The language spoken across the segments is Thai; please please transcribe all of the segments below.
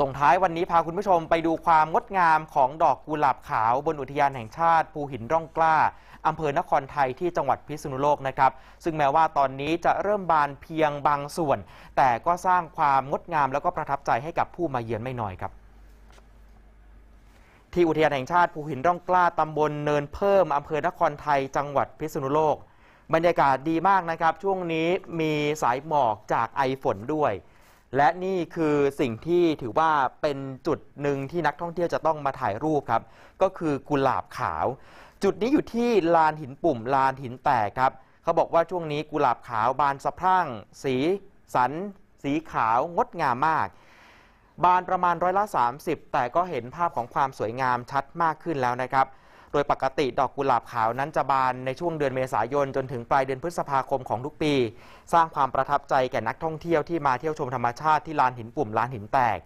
ส่งท้ายวันนี้พาคุณผู้ชมไปดูความงดงามของดอกกุหลาบขาว บนอุทยานแห่งชาติ ภูหินร่องกล้าอำเภอนครไทยที่จังหวัดพิษณุโลกนะครับ ซึ่งแม้ว่าตอนนี้จะเริ่มบานเพียงบางส่วน แต่ก็สร้างความงดงามแล้วก็ประทับใจให้กับผู้มาเยือนไม่น้อยครับที่อุทยานแห่งชาติภูหินร่องกล้าตำบลเนินเพิ่มอำเภอนครไทยจังหวัดพิษณุโลก บรรยากาศดีมากนะครับ ช่วงนี้มีสายหมอกจากไอฝนด้วย และนี่คือสิ่งที่ถือว่าเป็นจุดหนึ่งที่นักท่องเที่ยวจะต้องมาถ่ายรูปครับ ก็คือกุหลาบขาว จุดนี้อยู่ที่ลานหินปุ่มลานหินแตกครับ เขาบอกว่าช่วงนี้กุหลาบขาวบานสะพรั่ง สีสัน สีขาวงดงามมาก บานประมาณร้อยละ 30 แต่ก็เห็นภาพของความสวยงามชัดมากขึ้นแล้วนะครับ ดยปกติดอกกุหลาบขาวนั้นจะบานในช่วงเดือนเมษายนจนถึงปลายเดือนพฤษภาคมของทุกปี สร้างความประทับใจแก่นักท่องเที่ยวที่มาเที่ยวชมธรรมชาติที่ลานหินปุ่มลานหินแตก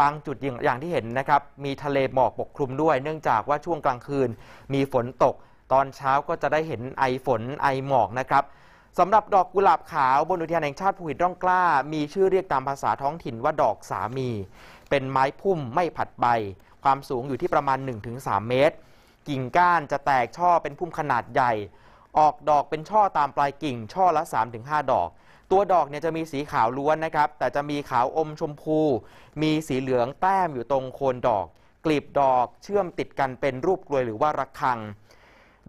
บางจุดอย่างอย่างที่เห็นนะครับมีทะเลหมอกปกคลุมด้วย เนื่องจากว่าช่วงกลางคืน มีฝนตก ตอนเช้าก็จะได้เห็นไอฝนไอหมอกนะครับสำหรับดอกกุหลาบขาวบนอุทยานแห่งชาติภูหินร่องกล้า มีชื่อเรียกตามภาษาท้องถิ่นว่าดอกสามี เป็นไม้พุ่มไม่ผัดใบ ความสูงอยู่ที่ประมาณ 1-3 เมตร กิ่งก้านจะแตกช่อเป็นพุ่มขนาดใหญ่ ออกดอกเป็นช่อตามปลายกิ่ง ช่อละ 3-5 ดอก ตัวดอกเนี่ยจะมีสีขาวล้วนนะครับ แต่จะมีขาวอมชมพู มีสีเหลืองแต้มอยู่ตรงโคนดอก กลีบดอกเชื่อมติดกันเป็นรูปกลวยหรือว่าระฆัง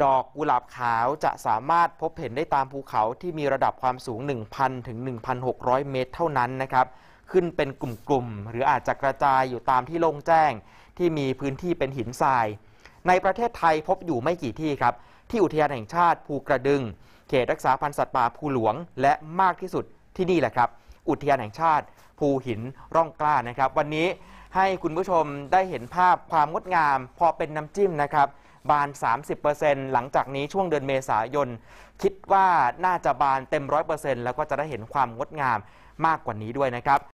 ดอกกุหลาบขาวจะสามารถพบเห็นได้ตามภูเขาที่มีระดับความสูง 1,000 ถึง 1,600 เมตร เท่านั้นนะครับขึ้นเป็นกลุ่มๆ หรืออาจจะกระจายอยู่ตามที่โล่งแจ้ง ที่มีพื้นที่เป็นหินทราย ในประเทศไทยพบอยู่ไม่กี่ที่ครับ ที่อุทยานแห่งชาติภูกระดึง เขตรักษาพันธุ์สัตว์ป่าภูหลวง และมากที่สุดที่นี่แหละครับ อุทยานแห่งชาติ ภูหินร่องกล้านะครับ วันนี้ให้คุณผู้ชมได้เห็นภาพความงดงาม พอเป็นน้ำจิ้มนะครับบาน 30%หลังจากนี้ช่วงเดือนเมษายน คิดว่าน่าจะบานเต็ม 100%แล้วก็จะได้เห็นความงดงามมากกว่านี้ด้วยนะครับ